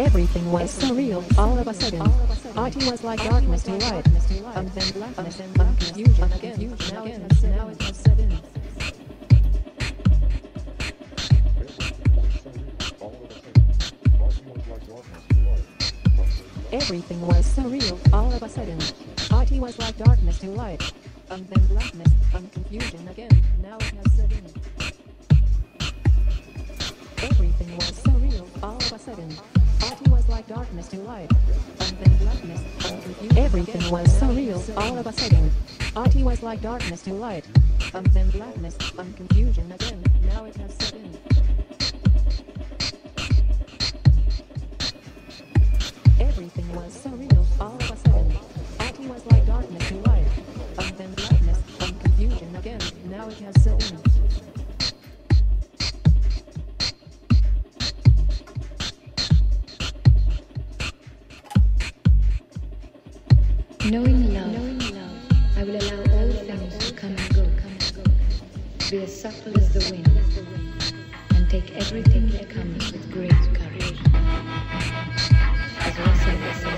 Everything was surreal all of a sudden. IT was like darkness to light, and then blackness and confusion again. Now it has set in. Everything was surreal all of a sudden. IT was like darkness to light, and then blackness and confusion again. Now it has set in. Was like darkness to light, and then blackness. Everything was surreal all of a sudden. IT was like darkness to light, and then blackness and confusion again. Now it has set in. Everything was surreal all of a sudden. IT was like darkness to light, and then blackness and confusion again. Now it has set in. Knowing love, Knowing love, I will allow all things to come and go. Be as subtle as the wind, and take everything that comes with great courage. As Russell